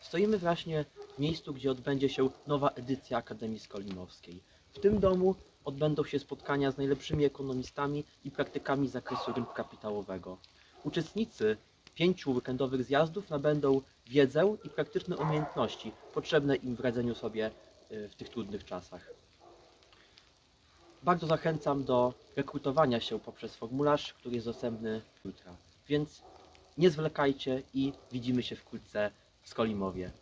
Stoimy właśnie w miejscu, gdzie odbędzie się nowa edycja Akademii Skolimowskiej. W tym domu odbędą się spotkania z najlepszymi ekonomistami i praktykami z zakresu rynku kapitałowego. Uczestnicy pięciu weekendowych zjazdów nabędą wiedzę i praktyczne umiejętności potrzebne im w radzeniu sobie y, w tych trudnych czasach. Bardzo zachęcam do rekrutowania się poprzez formularz, który jest dostępny jutra. Więc nie zwlekajcie i widzimy się wkrótce Skolimowie.